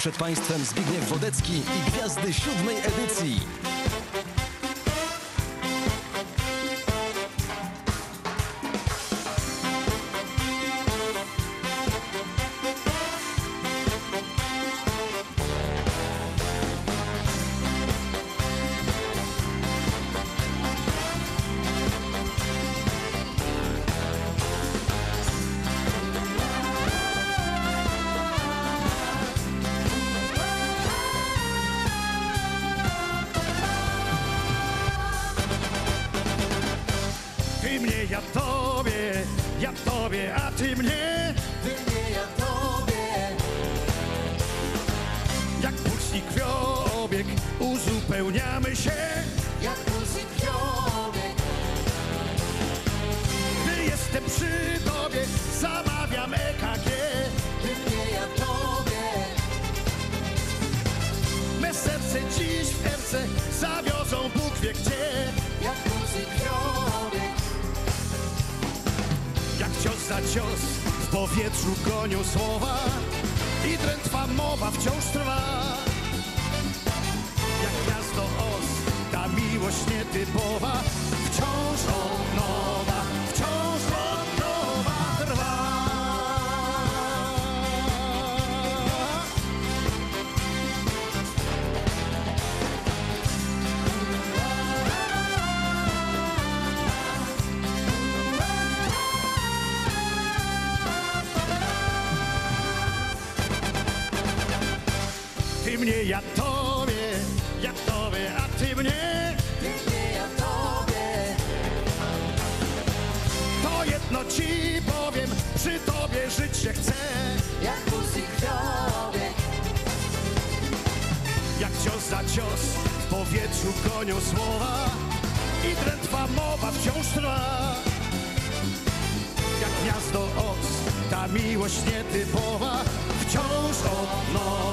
Przed Państwem Zbigniew Wodecki i gwiazdy siódmej edycji. Ty mnie, ja tobie, ja tobie, a ty mnie? Ty mnie, ja tobie, Jak puls i krwiobieg uzupełniamy się. Jak puls i krwiobieg. Gdy jestem przy tobie, zamawiam EKG Ty mnie, ja tobie, Me serce dziś w serce zawiozą Bóg wie gdzie za cios w powietrzu gonią słowa I drętwa mowa wciąż trwa. Jak gniazdo os, ta miłość nietypowa Wciąż od nowa, Ty mnie, ja tobie, ja tobie, a ty mnie. Ty mnie, ja tobie, To jedno ci powiem, przy tobie żyć się chce jak i krwiobieg. Jak cios za cios w powietrzu gonią słowa I drętwa mowa wciąż trwa. Jak gniazdo os, ta miłość nietypowa Wciąż od nowa